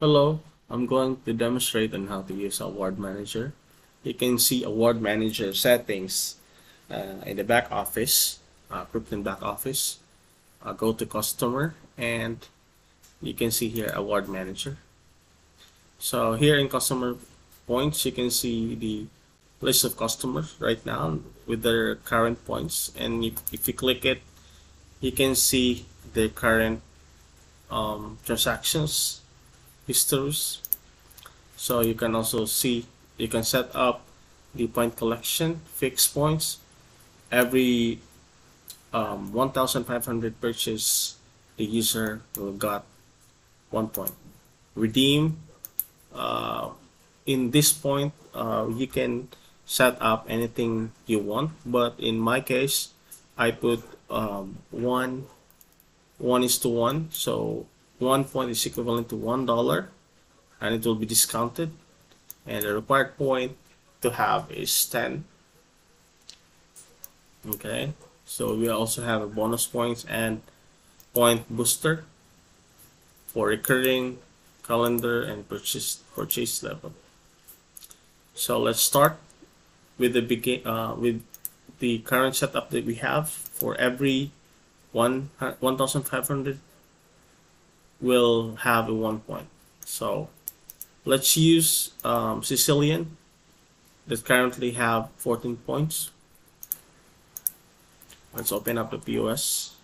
Hello, I'm going to demonstrate on how to use Award Manager. You can see Award Manager settings uh, in the back office, uh, Krypton back office. Uh, go to customer and you can see here Award Manager. So here in customer points, you can see the list of customers right now with their current points. And if, if you click it, you can see the current um, transactions histories. So you can also see you can set up the point collection fixed points. Every um, 1500 purchase the user will got one point. Redeem uh, in this point uh, you can set up anything you want but in my case I put um, one one is to one. So one point is equivalent to one dollar and it will be discounted. And the required point to have is 10 okay so we also have a bonus points and point booster for recurring calendar and purchase purchase level. So let's start with the begin uh, with the current setup that we have for every one 1500 will have a one point. So let's use um, Sicilian that currently have 14 points. Let's open up the POS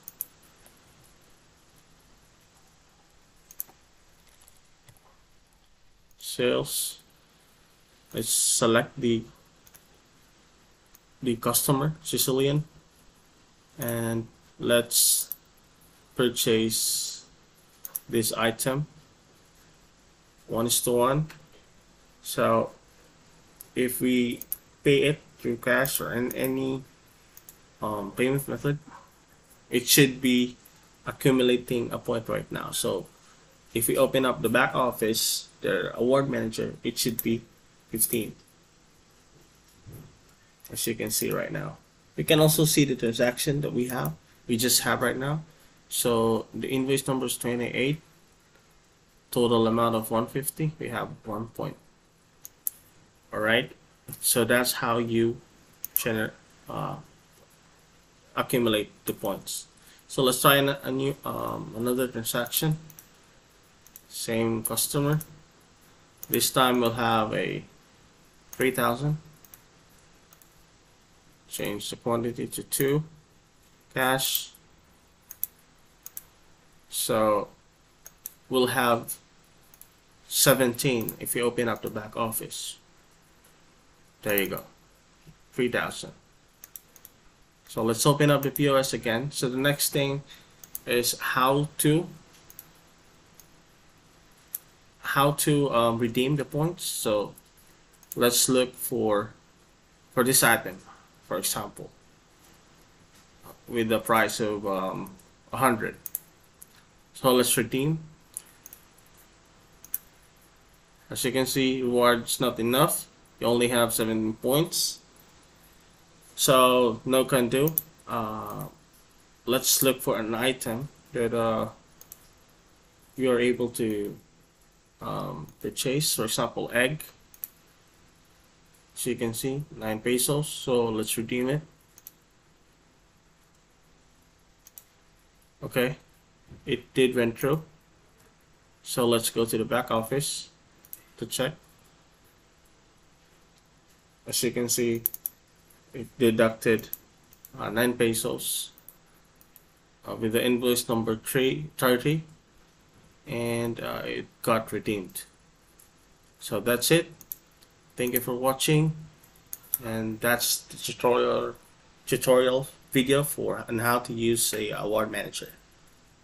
sales. Let's select the the customer Sicilian and let's purchase this item. One is to one. So if we pay it through cash or in any um, payment method it should be accumulating a point right now. So if we open up the back office the award manager it should be 15 as you can see right now. We can also see the transaction that we have we just have right now so the invoice number is 28 total amount of 150 we have one point. All right so that's how you generate uh, accumulate the points. So let's try a, a new um, another transaction. Same customer. This time we'll have a 3000 change the quantity to 2 cash so we'll have 17 if you open up the back office. There you go. 3000. So let's open up the POS again. So the next thing is how to how to um, redeem the points. So let's look for for this item, for example, with the price of um, 100. So let's redeem as you can see, rewards not enough. You only have 7 points. So, no can do. Uh, let's look for an item that uh, you are able to um, purchase. For example, egg. So you can see, 9 pesos. So, let's redeem it. Okay, it did went through. So let's go to the back office to check. As you can see, it deducted uh, 9 pesos uh, with the invoice number 330 and uh, it got redeemed. So that's it. Thank you for watching and that's the tutorial tutorial video for on how to use a award manager.